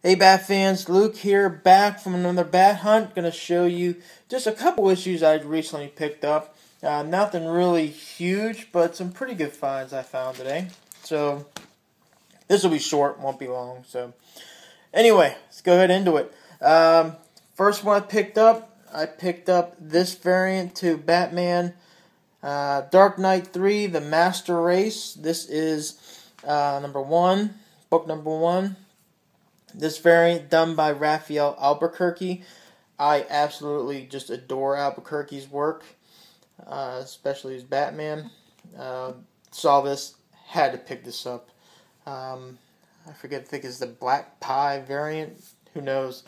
Hey Bat fans, Luke here, back from another Bat Hunt. Gonna show you just a couple issues I recently picked up. Uh, nothing really huge, but some pretty good finds I found today. So this will be short, won't be long. So anyway, let's go ahead into it. Um, first one I picked up, I picked up this variant to Batman uh, Dark Knight 3, The Master Race. This is uh, number one, book number one. This variant done by Rafael Albuquerque. I absolutely just adore Albuquerque's work, uh, especially as Batman. Uh, saw this, had to pick this up. Um, I forget, I think it's the Black Pie variant. Who knows?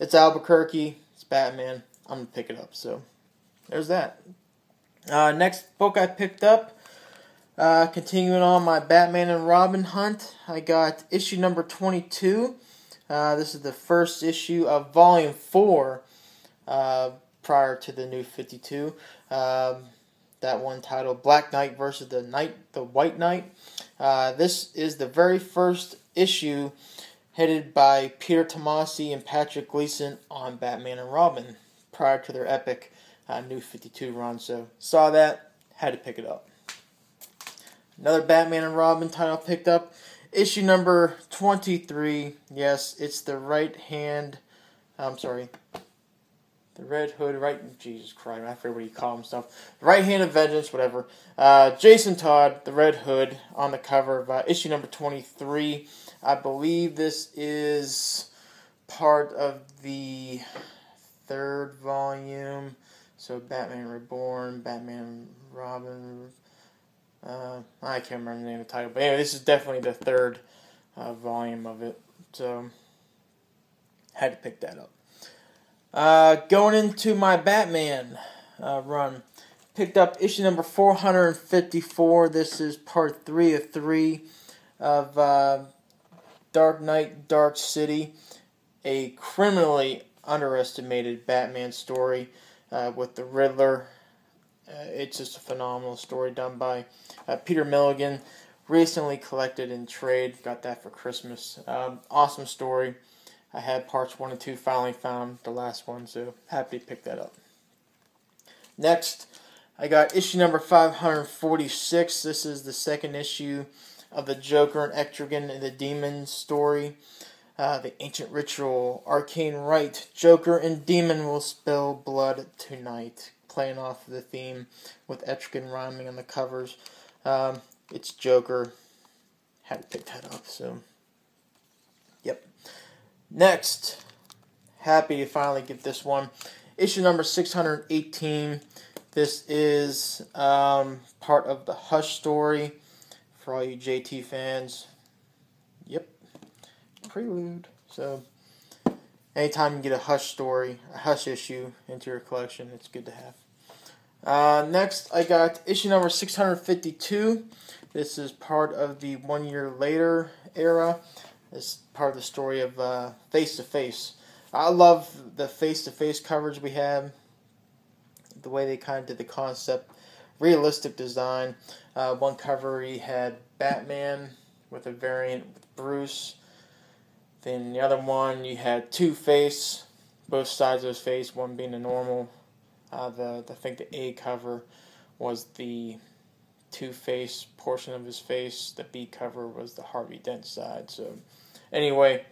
It's Albuquerque, it's Batman. I'm going to pick it up. So there's that. Uh, next book I picked up uh, continuing on my Batman and Robin hunt, I got issue number 22. Uh, this is the first issue of volume 4 uh, prior to the new 52. Um, that one titled Black Knight versus the Knight, the White Knight. Uh, this is the very first issue headed by Peter Tomasi and Patrick Gleason on Batman and Robin prior to their epic uh, new 52 run. So saw that, had to pick it up. Another Batman and Robin title picked up. Issue number 23. Yes, it's the right hand. I'm sorry. The Red Hood, right? Jesus Christ, I forget what he called himself. The right Hand of Vengeance, whatever. Uh, Jason Todd, the Red Hood, on the cover of uh, issue number 23. I believe this is part of the third volume. So Batman Reborn, Batman Robin, uh, I can't remember the name of the title, but anyway, this is definitely the third uh, volume of it. So, had to pick that up. Uh, going into my Batman uh, run, picked up issue number 454. This is part three of three of uh, Dark Knight, Dark City, a criminally underestimated Batman story uh, with the Riddler uh, it's just a phenomenal story done by uh, Peter Milligan. Recently collected in trade. Got that for Christmas. Um, awesome story. I had parts 1 and 2 finally found the last one, so happy to pick that up. Next, I got issue number 546. This is the second issue of the Joker and Etrigan and the Demon story. Uh, the ancient ritual, arcane rite, Joker and Demon will spill blood tonight playing off the theme with Etrigan rhyming on the covers. Um, it's Joker. Had to pick that up, so. Yep. Next, happy to finally get this one. Issue number 618. This is um, part of the Hush story for all you JT fans. Yep. Prelude. So, anytime you get a Hush story, a Hush issue into your collection, it's good to have. Uh, next, I got issue number 652. This is part of the one year later era. This part of the story of Face to Face. I love the face to face coverage we have, the way they kind of did the concept, realistic design. Uh, one cover he had Batman with a variant with Bruce. Then the other one you had Two Face, both sides of his face, one being a normal uh, the, the I think the A cover was the Two Face portion of his face. The B cover was the Harvey Dent side. So anyway,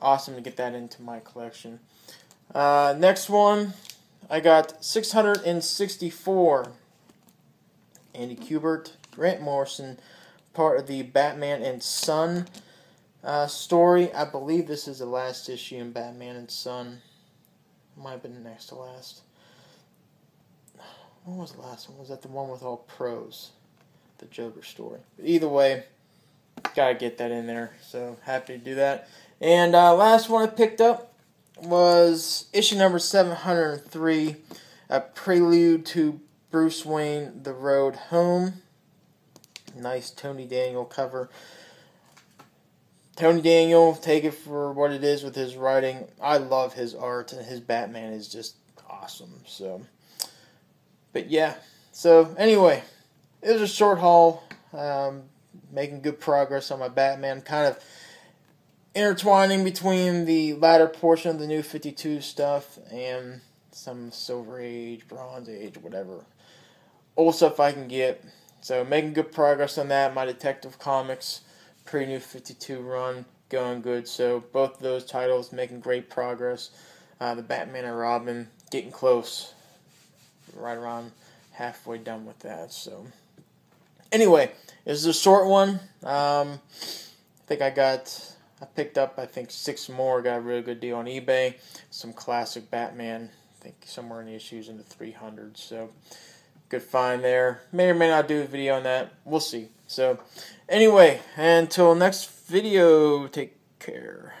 awesome to get that into my collection. Uh, next one, I got 664. Andy Kubert, Grant Morrison, part of the Batman and Son uh, story. I believe this is the last issue in Batman and Son. Might have been next to last. What was the last one? Was that the one with all pros? The Joker story. But either way, gotta get that in there. So happy to do that. And uh, last one I picked up was issue number 703, a prelude to Bruce Wayne, The Road Home. Nice Tony Daniel cover. Tony Daniel, take it for what it is with his writing. I love his art, and his Batman is just awesome. So but yeah, so anyway, it was a short haul. Um, making good progress on my Batman. Kind of intertwining between the latter portion of the new 52 stuff and some Silver Age, Bronze Age, whatever. Old stuff I can get. So making good progress on that. My Detective Comics pre-new 52 run going good. So both of those titles making great progress. Uh, the Batman and Robin getting close. Right around halfway done with that. So anyway, this is a short one. Um, I think I got I picked up I think six more. Got a really good deal on eBay. Some classic Batman. I think somewhere in the issues in the 300s. So good find there. May or may not do a video on that. We'll see. So anyway, until next video, take care.